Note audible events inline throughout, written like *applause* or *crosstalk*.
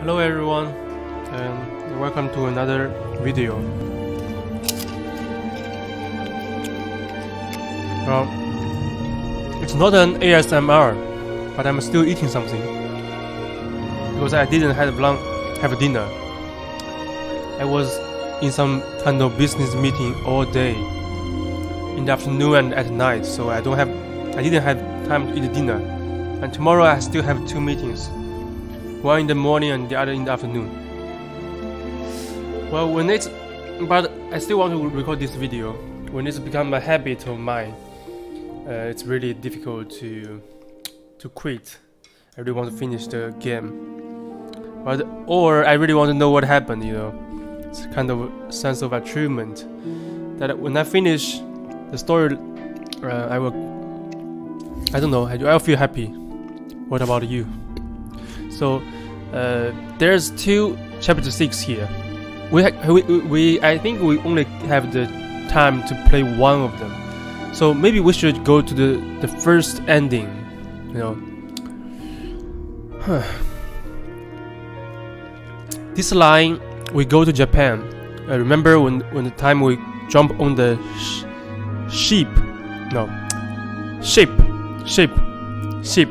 Hello everyone and welcome to another video. Well, it's not an ASMR, but I'm still eating something because I didn't have lunch, have dinner. I was in some kind of business meeting all day in the afternoon and at night, so I don't have, I didn't have time to eat dinner. And tomorrow I still have two meetings, one in the morning and the other in the afternoon. Well, when it's, but I still want to record this video. When it's become a habit of mine, uh, it's really difficult to to quit. I really want to finish the game, but or I really want to know what happened. You know, it's kind of a sense of achievement that when I finish the story, uh, I will. I don't know. I'll feel happy. What about you? So uh, there's two chapter six here. We, we we I think we only have the time to play one of them. So maybe we should go to the the first ending. You know. *sighs* this line we go to Japan. Remember when when the time we jump on the sh sheep? No, sheep, ship, ship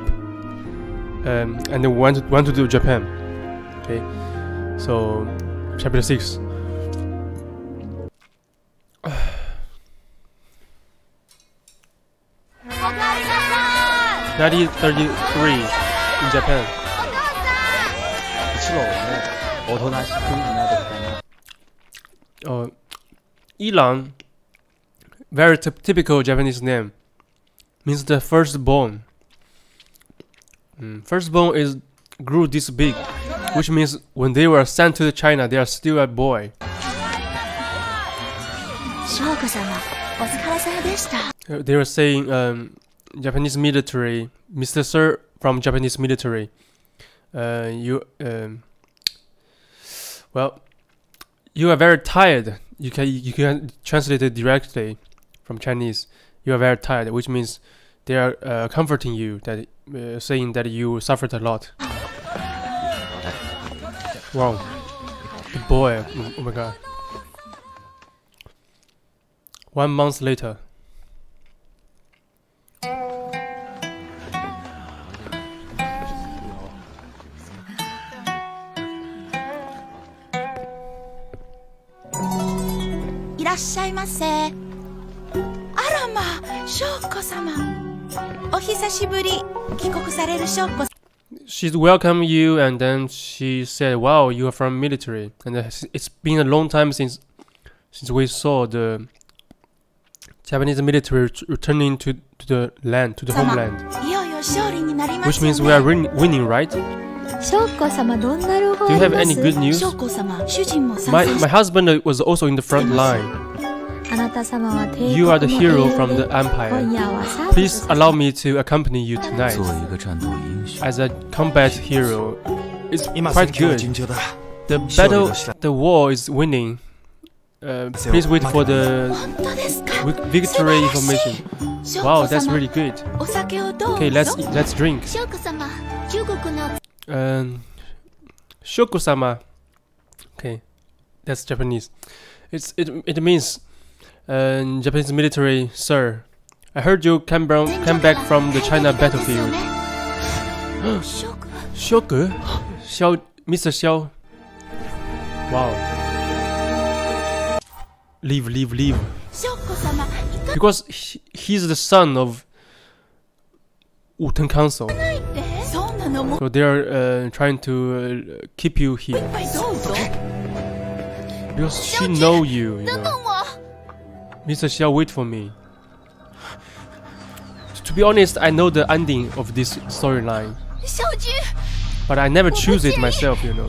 um, and then went to, went to Japan. Okay, so chapter six. *sighs* 33 in Japan. Uh, Ilan, very typical Japanese name, means the firstborn. Mm. Firstborn is grew this big, which means when they were sent to China, they are still a boy. Uh, they were saying, um, Japanese military, Mr. Sir from Japanese military, uh, you, um, well, you are very tired. You can you can translate it directly from Chinese. You are very tired, which means they are uh, comforting you, that uh, saying that you suffered a lot. Wow. The boy. Oh, oh my god. One month later. Irashaimase. Arama, Shoko-sama. She welcomed welcome you and then she said, wow, you are from military. And it's been a long time since since we saw the Japanese military returning to, to the land, to the homeland. Which means we are winning, right? Do you have any good news? My, my husband was also in the front line. You are the hero from the Empire. Please allow me to accompany you tonight. As a combat hero, it's quite good. The battle, the war is winning. Uh, please wait for the victory information. Wow, that's really good. Okay, let's let's drink. Um, Shoko-sama. Okay, that's Japanese. It's it it means and Japanese military, sir, I heard you came, came back from the China battlefield. *gasps* Shoku? *gasps* Xiao, Mr. Xiao. Wow. Leave, leave, leave. Because he, he's the son of Wuten Council. So they are uh, trying to uh, keep you here. Because she know you, you know. Mr. Xiao, wait for me. To be honest, I know the ending of this storyline. But I never choose it myself, you know.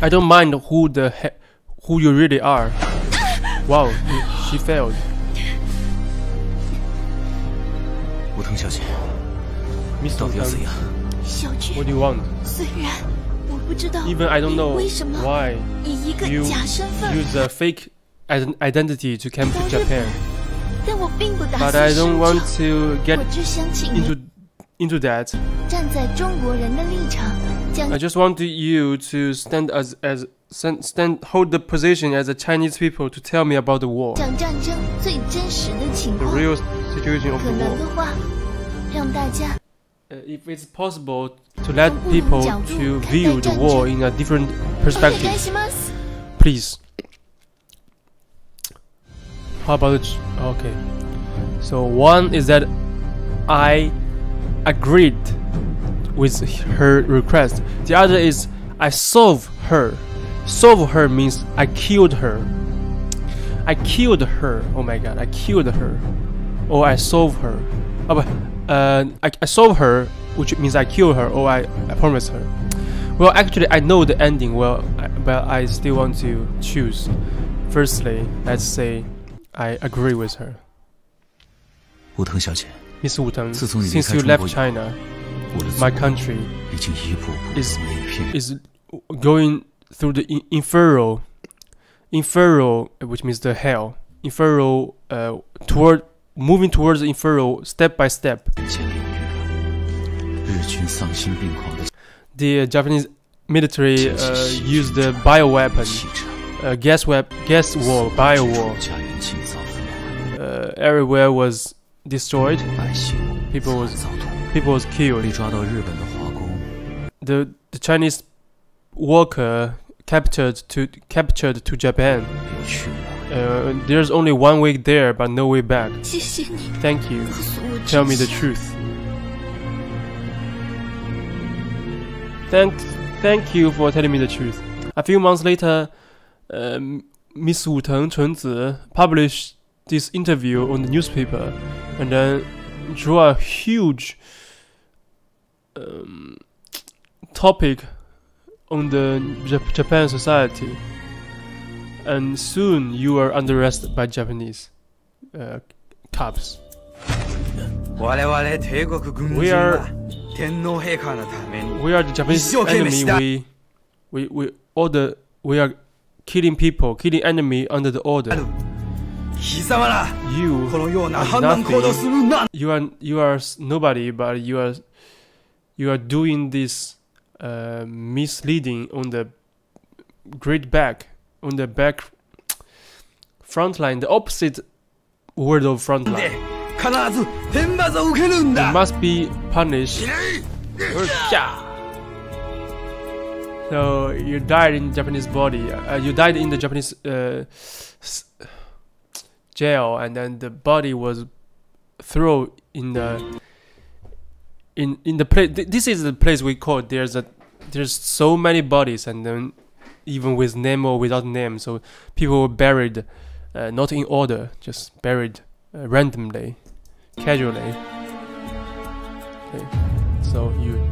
I don't mind who the he who you really are. Wow, she failed. Mr. Tang, what do you want? Even I don't know why you use a fake identity to come to Japan. But I don't want to get into into that. I just want you to stand as as stand hold the position as a Chinese people to tell me about the war. The real situation of the war. Uh, if it's possible to let people to view the war in a different perspective, please. How about it? Okay. So one is that I agreed with her request. The other is I solve her. Solve her means I killed her. I killed her. Oh my god, I killed her. Or I solve her. Oh, but, uh, I, I solve her, which means I kill her, or I, I promise her. Well, actually, I know the ending well, but I still want to choose. Firstly, let's say I agree with her. 武藤小姐， Miss Wu Teng, 自从你离 since 开 you 中 left 国以后 China, 我的 my 祖国 country 已经一步步 is 成为一片 is going through the in- infernal, infernal, which means the hell, infernal, uh, toward moving towards the infernal step by step. 千里之日军丧心病狂的 The Japanese military uh, used the bioweapon, 汽车， uh, gas web, gas war, bio war. uh, everywhere was destroyed. People was people was killed. The the Chinese worker captured to captured to Japan. Uh, there's only one way there, but no way back. Thank you. Tell me the truth. Thank, thank you for telling me the truth. A few months later, um, Miss Wu Teng Chunzi published this interview on the newspaper and then drew a huge um, topic on the Jap Japan society and soon you are under arrest by Japanese uh, cops. We are we are the Japanese enemy. We we we all the we are killing people, killing enemy under the order. You are nothing. You are you are nobody, but you are you are doing this uh, misleading on the great back, on the back front line, the opposite word of front line. You must be punished. So you died in Japanese body. Uh, you died in the Japanese uh, jail, and then the body was thrown in the in in the place. Th- this is the place we call. There's a there's so many bodies, and then even with name or without name. So people were buried, uh, not in order, just buried uh, randomly, casually. Okay. So you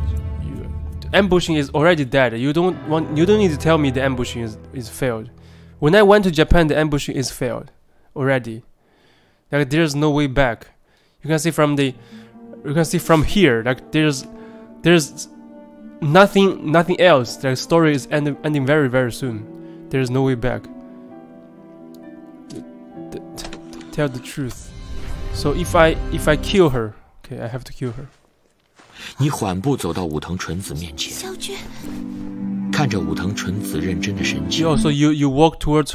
ambushing is already dead. You don't want you don't need to tell me the ambushing is, is failed. When I went to Japan the ambushing is failed already. Like there's no way back. You can see from the you can see from here like there's there's nothing nothing else. The story is ending, ending very very soon. There's no way back. Tell the truth. So if I if I kill her, okay, I have to kill her. 你缓步走到武藤纯子面前，小娟，看着武藤纯子认真的神情 You，also you you walk towards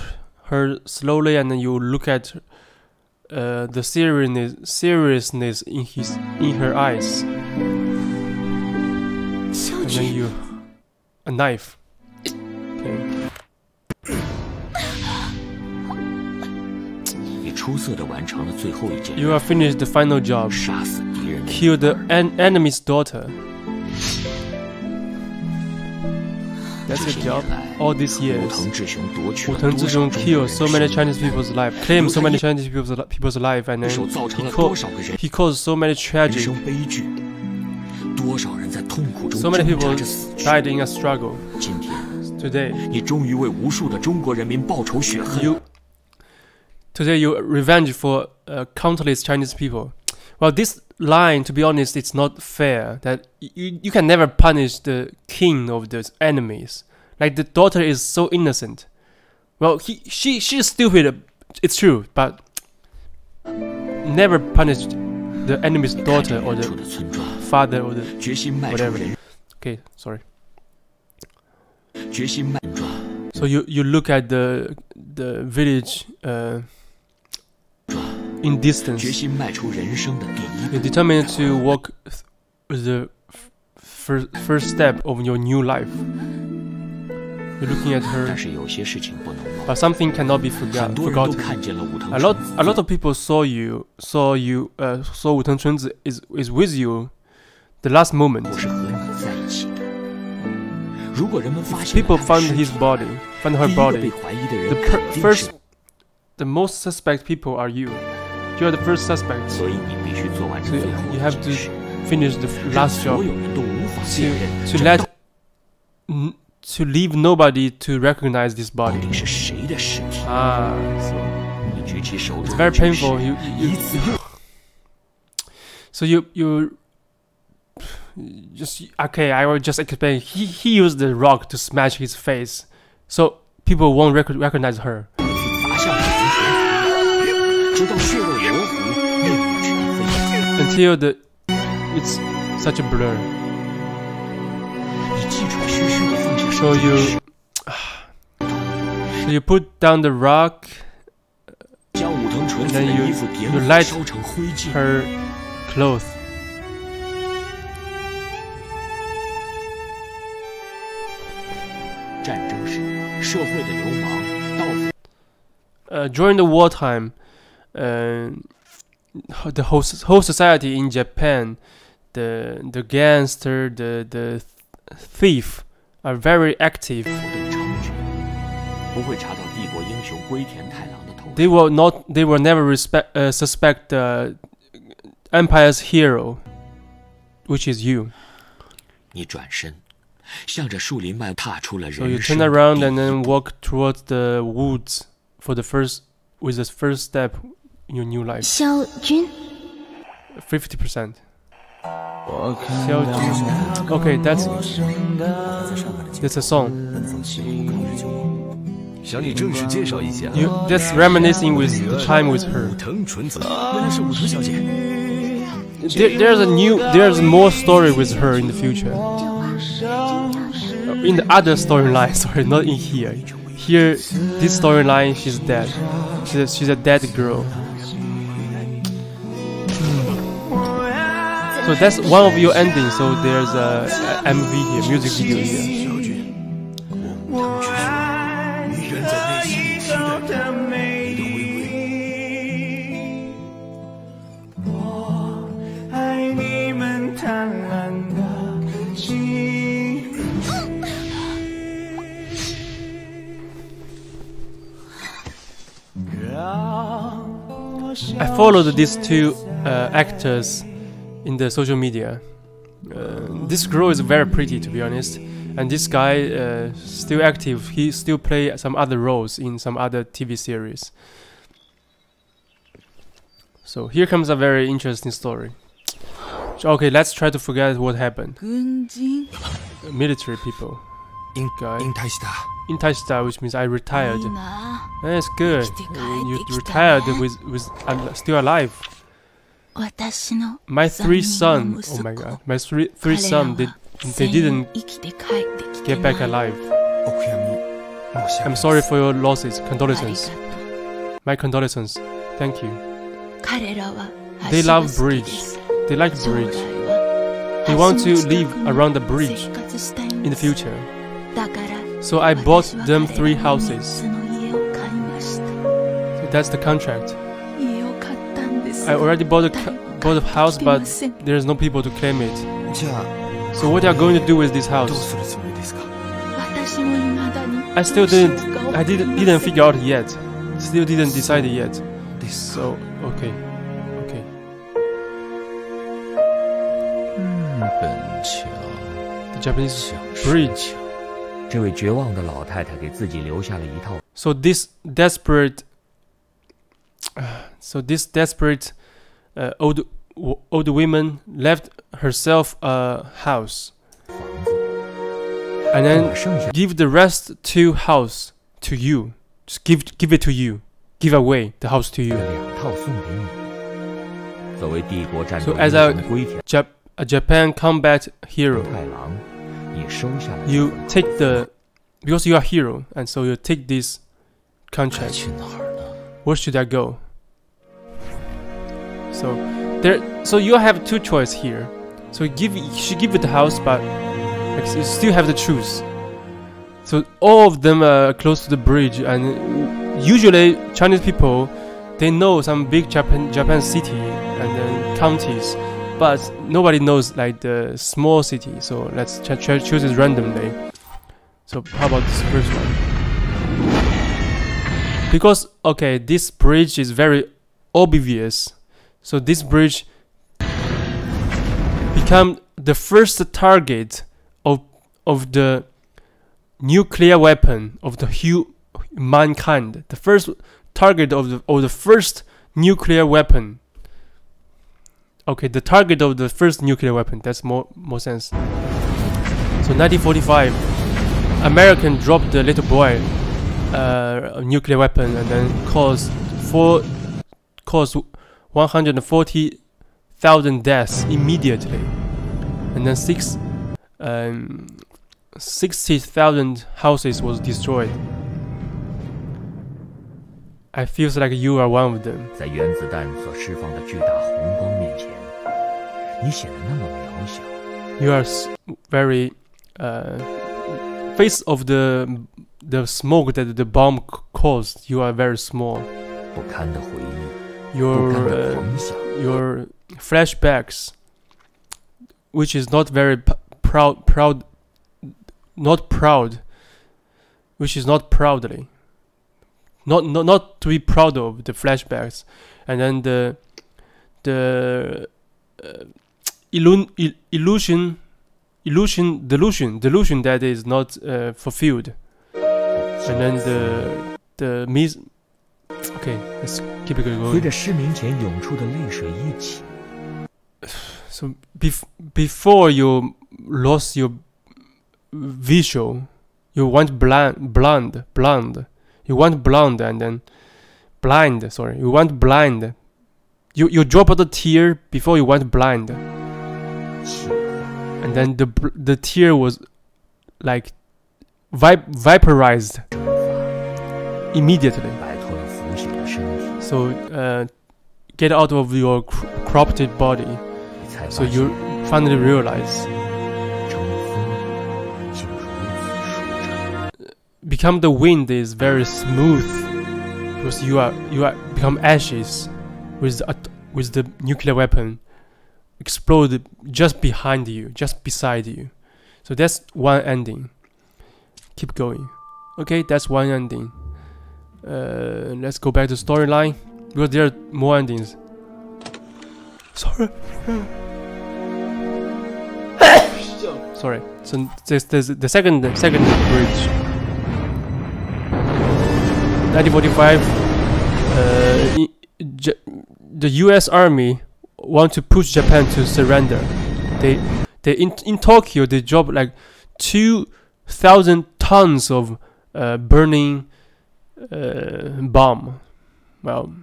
her slowly and then you look at uh, the seriousness seriousness in his in her eyes 小 and then 娟， you a knife. 出色的完成了最后一件 You have finished the final job. 杀死敌人的 Kill the en- enemy's daughter. That's 这 your 些 job. 年来， All these 武 years. 藤志雄夺取 Wu 了 Teng 多少 Zizhong 中国 killed 人 so 的 many 生 Chinese 命 people's life, claimed so many Chinese people's li- people's life, and 一手 then 造成 he 了多 caused 少个人 he caused so many 人 tragic, 生悲剧？多少人在痛苦中 so many 挣扎 people 着死去？ died in a struggle. 今天， Today, 你终于为无数的中国人民报仇雪恨。 Today you revenge for uh, countless Chinese people. Well, this line, to be honest, it's not fair. That you, you can never punish the king of the enemies. Like the daughter is so innocent. Well, he, she, she's stupid. It's true, but never punished the enemy's daughter or the father or the whatever. Okay, sorry. So you you look at the the village uh, in distance. You're determined to walk the first, first step of your new life. You're looking at her, but something cannot be forgot, forgotten. A lot, a lot of people saw you, saw you, uh, saw Wu Teng Chunzi is is with you, the last moment. If people found his body, found her body. The first, the most suspect people are you. You are the first suspect. 所以你必须做完这 So 最后 you 的 have 这件事 to，finish the f- 让 last 所 job 有人都无法 to 辨认 to 这 let 到 n- to leave nobody to recognize this 到 body. 底是谁的尸体。 Ah, so 你举起手 it's 中 very 的这 painful. 时 You, you, you *sighs* so you you *sighs* just okay. I will just explain. He he used the rock to smash his face, so people won't rec- recognize her. 砸*gasps* 向武藤纯子，直到血肉模*gasps* 糊，面目全 Until the. It's such a blur. So you. So *sighs* you put down the rock. And then you, you light her clothes. Uh, during the wartime, uh, the whole s- whole society in Japan, the the gangster, the the thief are very active. 不动猖獗，不会查到帝国英雄龟田太郎的头 They will not. They will never respect uh, suspect the empire's hero, which is you. 你转身，向着树林迈踏出了 So you 人 turn 生的 around 第 and 一 then 步 walk towards the woods for the first with the first step in your new life? Xiao Jun. Fifty percent. Xiao Jun. Okay, that's that's a song. You, that's reminiscing with the time with her. There, there's a new, there's more story with her in the future. In the other storyline, *laughs* sorry, not in here. Here, this storyline, she's dead. She's a, she's a dead girl. So that's one of your endings. So there's a, a MV here, music video here. followed these two uh, actors in the social media. Uh, this girl is very pretty, to be honest, and this guy uh, still active. He still play some other roles in some other TV series. So here comes a very interesting story. Okay, let's try to forget what happened. Military people. Guy. Intai which means I retired. That's good. You retired with with I'm still alive. My three sons. Oh my god. My three three sons did they didn't get back alive. I'm sorry for your losses. Condolences. My condolences. Thank you. They love bridge. They like bridge. They want to live around the bridge in the future. So I bought them three houses. So that's the contract. I already bought a, bought a house, but there's no people to claim it. So what are you going to do with this house? I still didn't, I didn't, didn't figure out yet. Still didn't decide yet. So, okay. Okay. Hmm, the Japanese bridge. 这位绝望的老太太给自己留下了一套 So this desperate, so this desperate uh, old w- old woman left herself a house, 房子， and 给 then 我剩下 give the rest to house to you. Just give give it to you. Give away the house to you. 的两套送给你。作为帝国战 So 斗 as 英 a 雄龟田 Jap- a Japan combat hero, 太郎，你收下了 You take the because you are a hero, and so you take this contract. Where should I go? So there, so you have two choice here. So give she give you the house, but like, you still have to choose. So all of them are close to the bridge, and usually Chinese people, they know some big Japan Japan city and then counties but nobody knows like the small city. So let's ch- ch- choose it randomly. So how about this first one? Because okay, this bridge is very obvious. So this bridge become the first target of of the nuclear weapon of the hu- mankind. The first target of the of the first nuclear weapon Okay, the target of the first nuclear weapon. That's more more sense. So 1945, American dropped the little boy uh, a nuclear weapon and then caused four caused 140,000 deaths immediately, and then six um, 60,000 houses was destroyed. I feels like you are one of them. 在原子弹所释放的巨大红光面 前，你显得那么渺小。 You are s- very uh, face of the the smoke that the bomb c- caused. You are very small. 不堪的回忆，不 Your 堪的 uh, 狂想， your flashbacks, which is not very p- proud, proud, not proud, which is not proudly, not not not to be proud of the flashbacks, and then the the uh, illun- il- illusion, illusion, delusion, delusion that is not uh, fulfilled, and then the the mis. Okay, let's keep it going. 随着失明前涌出的泪水一起， *sighs* So bef- before you lost your visual, you went blind, blind, blind. You went blind and then blind. Sorry, you went blind. you you drop the tear before you went blind. And then the the tear was like vaporized immediately. So uh, get out of your cr corrupted body. So you finally realize become the wind is very smooth because you are you are become ashes with the, with the nuclear weapon explode just behind you just beside you. So that's one ending. Keep going. Okay that's one ending. Uh, let's go back to storyline. Because there are more endings. Sorry. *coughs* Sorry. So this, this the second the second bridge. 1945, uh, J- the U.S. Army want to push Japan to surrender. They, they in in Tokyo they dropped like two thousand tons of uh, burning uh, bomb. Well,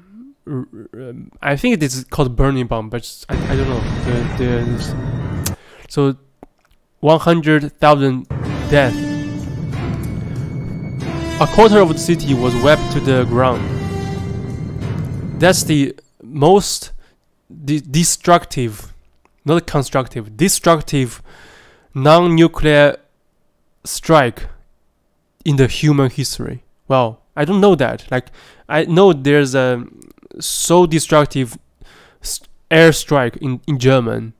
um, I think it is called burning bomb, but I, I don't know. The, the, so one hundred thousand death a quarter of the city was wiped to the ground. That's the most de- destructive, not constructive, destructive non nuclear strike in the human history. Well, I don't know that. Like, I know there's a so destructive s- air strike in, in German.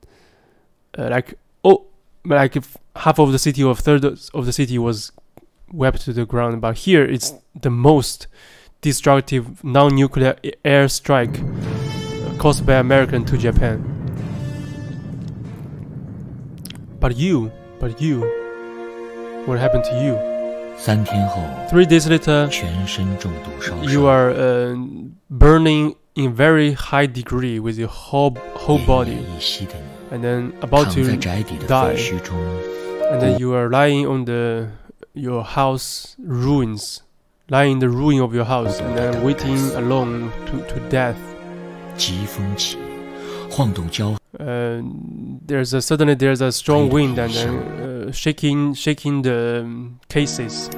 Uh, like, oh, like if half of the city or third of the city was wiped to the ground. But here it's the most destructive non-nuclear airstrike caused by American to Japan. But you, but you, what happened to you? Three days later, you are uh, burning in very high degree with your whole whole body, and then about to die, and then you are lying on the your house ruins lying in the ruin of your house and then waiting alone to, to death 疾风起，晃动焦 uh, there's a suddenly there's a strong wind and then uh, shaking shaking the um, cases.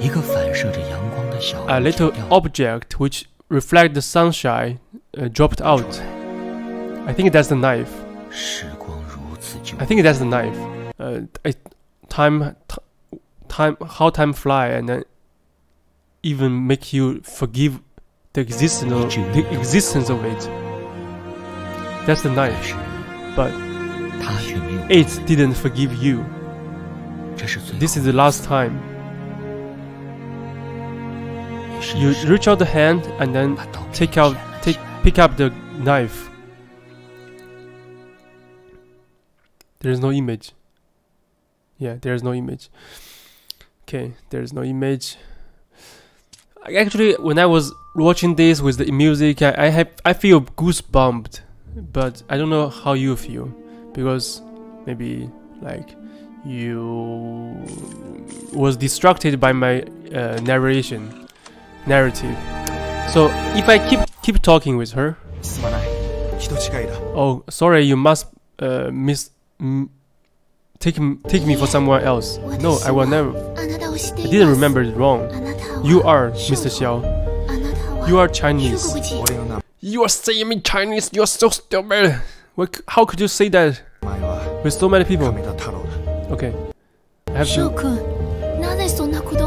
一个反射着阳光的小 A 物 little 掉 object which reflect the sunshine uh, dropped out. I think that's the knife. 时光如此久 I think that's the knife. Uh, it, time, t- time, how time fly, and then even make you forgive the existence of, the existence of it. That's the knife. But it didn't forgive you. This is the last time. You reach out the hand and then take out take pick up the knife. There is no image. Yeah, there is no image. Okay, there is no image actually when I was watching this with the music, I I, have, I feel goosebumped, but I don't know how you feel because maybe like you was distracted by my uh, narration narrative. So if I keep keep talking with her. Oh, sorry, you must uh, miss. take take me for someone else. No, I will never. I didn't remember it wrong. You are Mr. Xiao. You are Chinese. You are saying me Chinese. You are so stupid. What, how could you say that? With so many people. Okay. I have to.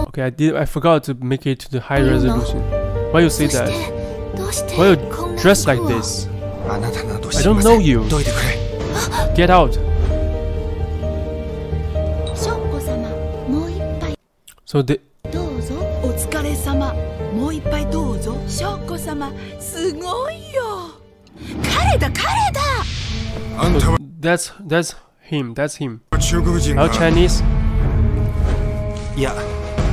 Okay, I did. I forgot to make it to the high resolution. Why you say that? Why you dress like this? I don't know you. Get out. So the れ様もう一杯どうぞ翔子様すごいよ彼だ彼だあんたは that's that's him. That's him. 中国人 Are か you Chinese? いや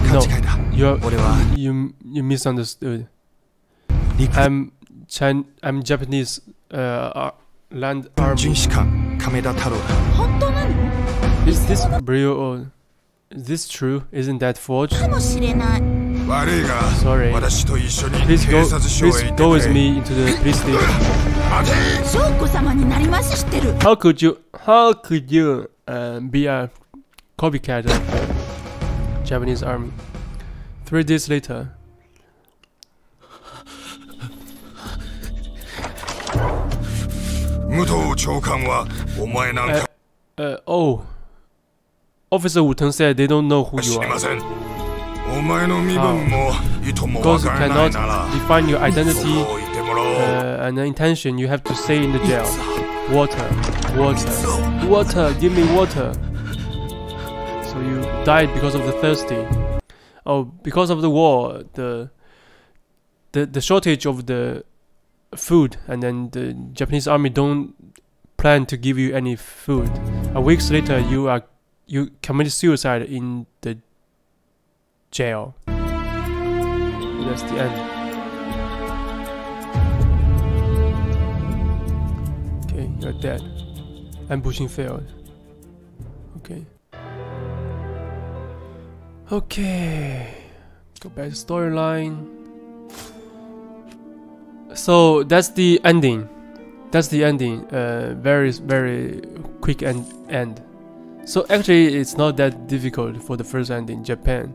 勘 No. 違いだ You're 俺は you you misunderstood. 陸 I'm Chin I'm Japanese uh ar- land army. 軍士官亀田太郎だ本当なの Is this real or is this true? Isn't that forged? かもしれない悪いが Sorry. Please go, please go with me into the police station. How could you, how could you um, be a copycat of Japanese army? Three days later. Uh, uh, oh. Officer Wooten said they don't know who you are. Because you cannot define your identity uh, and intention, you have to say in the jail, water, water, water, give me water. So you died because of the thirsty. Oh, because of the war, the the the shortage of the food, and then the Japanese army don't plan to give you any food. A weeks later, you are you commit suicide in the jail. That's the end. Okay, you're dead. Ambushing failed. Okay. Okay. Go back to storyline. So that's the ending. That's the ending. Uh, very very quick and end. So actually, it's not that difficult for the first ending, in Japan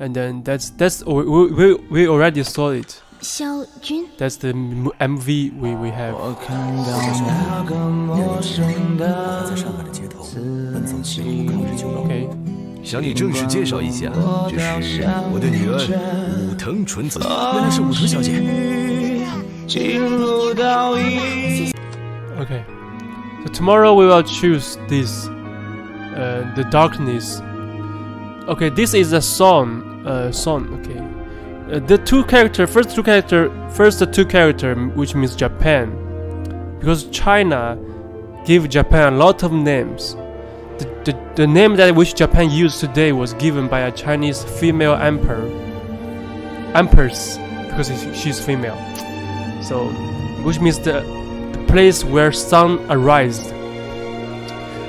And then that's that's we we, we already saw it. 萧军 That's the m- MV we we have. 在上海的街头奔走起舞，抗日救国。 Okay. 向你正式介绍一下，这是我的女儿武藤纯子。原来是武藤小姐。 Okay. So tomorrow we will choose this. Uh, the darkness. Okay, this is a song. Uh, song. Okay. Uh, the two character, first two character, first two character, which means Japan, because China gave Japan a lot of names. The, the, the name that which Japan used today was given by a Chinese female emperor. Empress, because she's female. So, which means the the place where sun arise.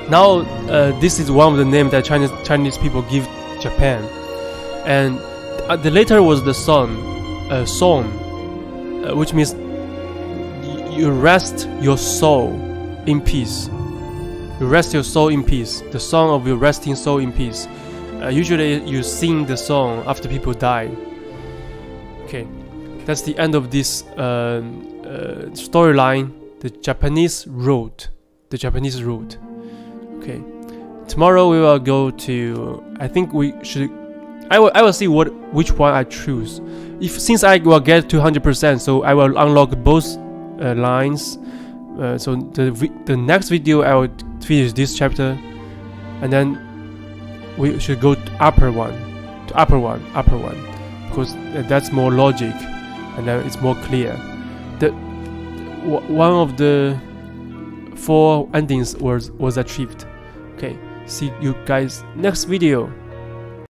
Now, uh, this is one of the names that Chinese Chinese people give Japan, and uh, the later was the sun, uh, song, uh, which means you rest your soul in peace. you rest your soul in peace. The song of your resting soul in peace. Uh, usually you sing the song after people die. Okay, that's the end of this um, uh, storyline. The Japanese road. The Japanese road. Okay, tomorrow we will go to. I think we should. I will. I will see what which one I choose. If since I will get to 100%, so I will unlock both uh, lines. Uh, so the the next video I will finish this chapter, and then we should go to upper one, to upper one, upper one, because that's more logic, and then it's more clear. The one of the four endings was was achieved. See you guys next video.